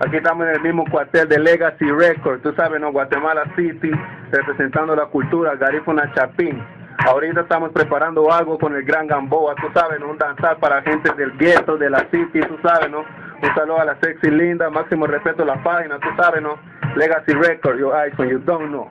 Aquí estamos en el mismo cuartel de Legacy Record. Tú sabes, ¿no? Guatemala City, representando la cultura, Garífuna Chapín. Ahorita estamos preparando algo con el Gran Gamboa, tú sabes, ¿no? Un danzar para gente del gueto, de la City, tú sabes, ¿no? Un saludo a la sexy linda, máximo respeto a la página, tú sabes, ¿no? Legacy Record, your eyes when you don't know.